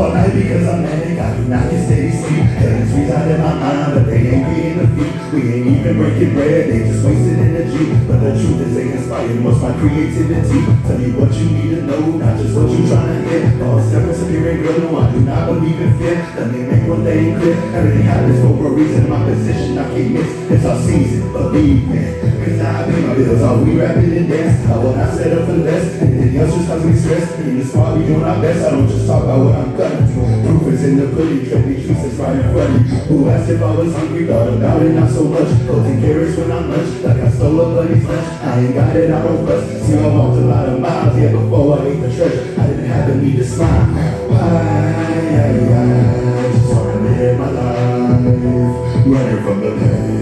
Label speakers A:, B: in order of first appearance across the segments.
A: all night because I'm manic. I do not get steady sleep. Heaven's reside in my mind, but they ain't getting the feet. We ain't even breaking bread, they just wasting energy. But the truth is they inspire most my creativity. Tell me what you need to know, not just what you trying to hear. All seven spirit girl, no, I do not believe in fear. Let me make one thing clear. Everything happens for a reason. My position I can't miss. It's our season, believe me. Bills, all we rapping and dance. I will not settle for less. Anything else just cause me stress. In the squad, we doing our best. I don't just talk about what I'm gonna do. Proof is in the pudding, trendy juice is right in front of you. Who asked if I was hungry? Thought about it, not so much. Closing carrots when I'm lunch, like I stole a buddy's lunch. I ain't got it, I don't fuss. See, I walked a lot of miles, yeah, before I ate the treasure. I didn't have the need to smile. Why, I just wanna live my life, running from the pain,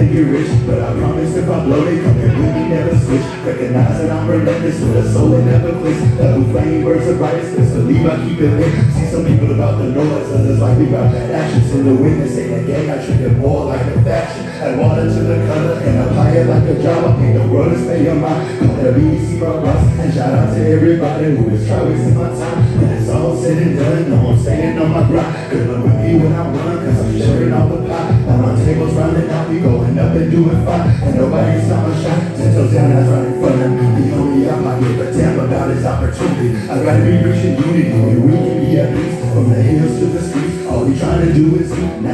A: and get rich. But I promise if I blow, they come here with me, never switch. Recognize that I'm relentless with a soul that never quits. Double flame burns the brightest, best believe I keep it lit. See some people about the noise, others like we got that actions in the witness. Ain't a gang, I treat it more like a faction. Add water to the color and apply it like a job. I paint the world is stay on mind. Call that BBC Ross. And shout out to everybody who is trying wasting my time. When it's all said and done, no, I'm staying on my grind. Good luck with me when I run, and doing fine. And nobody's not my shot. Ten toes down, that's front of me. The only I'm give a damn about is opportunity. I gotta be reaching unity, where we can be at peace. From the hills to the streets, all we trying to do is eat. Nah,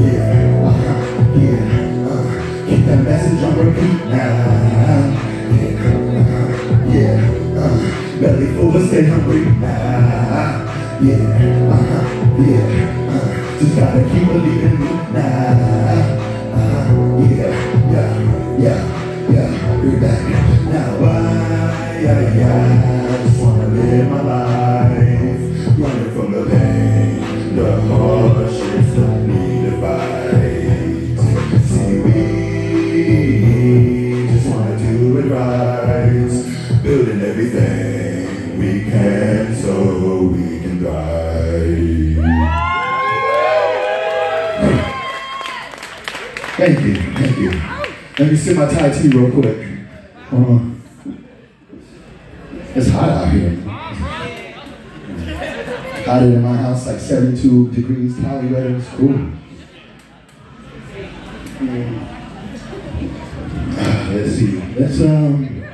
A: yeah, uh-huh, yeah, uh, keep that message on repeat. Nah, yeah, uh-huh, yeah, uh, belly full but stay hungry. Nah, yeah, uh-huh, yeah, uh, just gotta keep believing. Nah, yeah, yeah, yeah, bring back. Now I, I, I just wanna live my life, running from the pain, the hardships, the need to fight. See, we just wanna do it right, building everything we can so we can thrive. Thank you, thank you. Let me sip my Thai tea real quick. On. It's hot out here. Hotter than my house, like 72 degrees Cali weather. It's cool. Let's see. Let's um.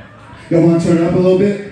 A: Y'all want to turn up a little bit?